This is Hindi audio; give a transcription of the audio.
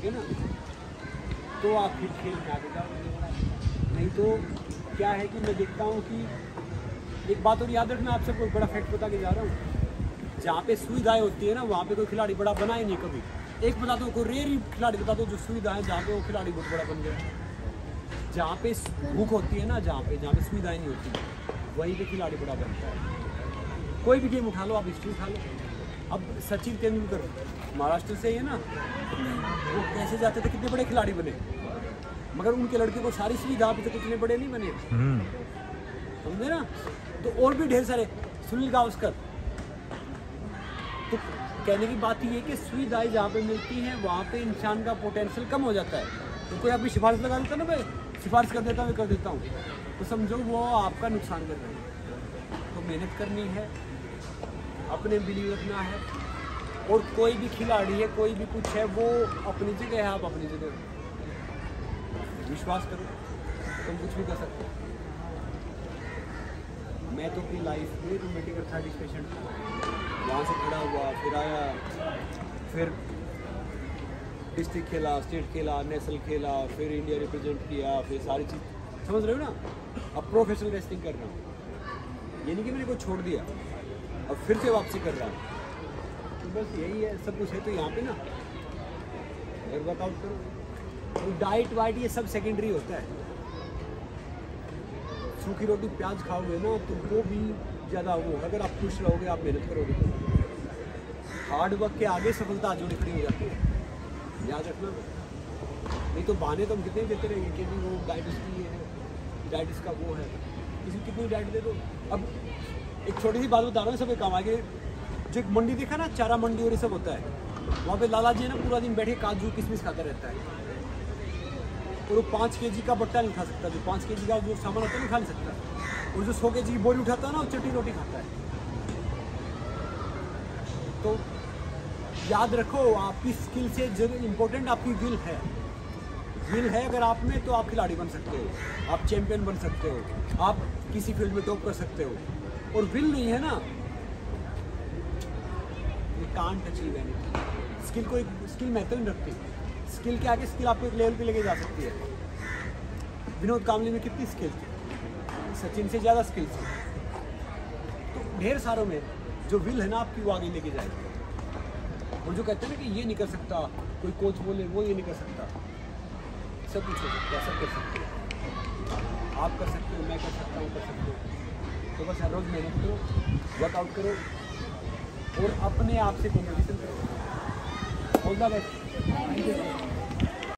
ठीक है ना? तो आप फिर खेल में आगे जाओगे नहीं तो क्या है कि मैं देखता हूँ कि एक बात और याद रखना, आपसे कोई बड़ा फैक्ट बता के जा रहा हूँ। जहाँ पे सुविधाएँ होती है ना, वहाँ पे कोई खिलाड़ी बड़ा बना ही नहीं कभी। एक बता दो, कोई रेयर खिलाड़ी बता दो जो सुविधाएँ जहाँ पे वो खिलाड़ी बहुत बड़ा बन गया जहाँ पे भूख होती है ना, जहाँ पे जहाँ पे सुविधाएँ नहीं होती, वहीं पे खिलाड़ी बड़ा बनता है। कोई भी गेम उठा लो, आप हिस्ट्री उठा लो। अब सचिन तेंदुलकर महाराष्ट्र से ही है ना? वो कैसे जाते थे? कितने बड़े खिलाड़ी बने? मगर उनके लड़के को सारी सुविधा अभी तक इतने बड़े नहीं बने। हम्म। समझे ना? तो और भी ढेर सारे। सुनील गावस्कर। तो कहने की बात ये है कि सुविधाएँ जहाँ पे मिलती हैं वहाँ पे इंसान का पोटेंशियल कम हो जाता है। तो कोई आपकी सिफारिश लगा देता ना भाई सिफारिश कर देता मैं कर देता हूँ। तो समझो वो आपका नुकसान कर रहे हैं। तो मेहनत करनी है। अपने बिलीव रखना है। और कोई भी खिलाड़ी है, कोई भी कुछ है, वो अपनी जगह है, आप अपनी जगह विश्वास करो, तुम कुछ भी कर सकते हो। मैं तो अपनी लाइफ में रोमेटिक अर्थाइटिस पेशेंट वहाँ से खड़ा हुआ, फिर आया, फिर डिस्ट्रिक्ट खेला स्टेट खेला नेशनल खेला, फिर इंडिया रिप्रेजेंट किया, फिर सारी चीज़। समझ रहे हो ना? अब प्रोफेशनल रेसलिंग कर रहा हूँ। ये नहीं कि मैंने को छोड़ दिया। अब फिर से वापसी कर रहा हूँ। तो बस यही है, सब कुछ है तो यहाँ पे ना। अगर वर्कआउट करो। तो डाइट वाइट ये सब सेकेंडरी होता है। सूखी रोटी, प्याज खाओगे ना तो वो भी ज़्यादा वो, अगर आप खुश रहोगे, आप मेहनत करोगे तो। हार्ड वर्क के आगे सफलता जोड़ी खड़ी हो जाती है। याद रखना। नहीं तो बहाने तो हम कितने देते रहेंगे कि वो डाइट इसकी ये है डाइट इसका वो है। किसी कितनी डाइट दे दो। अब एक छोटी सी बात बता रहा हूँ सब एक काम आगे। जो एक मंडी देखा ना, चारा मंडी और ये सब होता है, वहाँ पे लाला जी है ना, पूरा दिन बैठे काजू किशमिश खाता रहता है। और वो पाँच के जी का बट्टा नहीं खा सकता, जो पाँच के जी का जो सामान होता है, नहीं खा नहीं सकता। और जो सौ के जी की बोरी उठाता है ना, वो चटनी रोटी खाता है। तो याद रखो, आपकी स्किल से ज़रूर इम्पोर्टेंट आपकी विल है। विल है अगर आप में तो आप खिलाड़ी बन सकते हो, आप चैंपियन बन सकते हो, आप किसी फ़ील्ड में टॉप कर सकते हो। और विल नहीं है ना। You can't achieve anything skill को एक स्किल महत्व नहीं रखती। स्किल के आगे स्किल आपको एक लेवल पे लेके जा सकती है। विनोद कामली में कितनी स्किल थी? सचिन से ज़्यादा स्किल थी। तो ढेर सारों में जो विल है ना, आपकी वो आगे लेके जाएगी। और जो कहते हैं ना कि ये नहीं कर सकता, कोई कोच बोले, वो ये नहीं कर सकता। सब कुछ हो सकता है, सब कर सकते हो। आप कर सकते हो, मैं कर सकता हूँ, कर सकते हो। तो बस हर रोज़ मेहनत करो वर्कआउट करो और अपने आप से कॉम्पिटिशन करो। All the best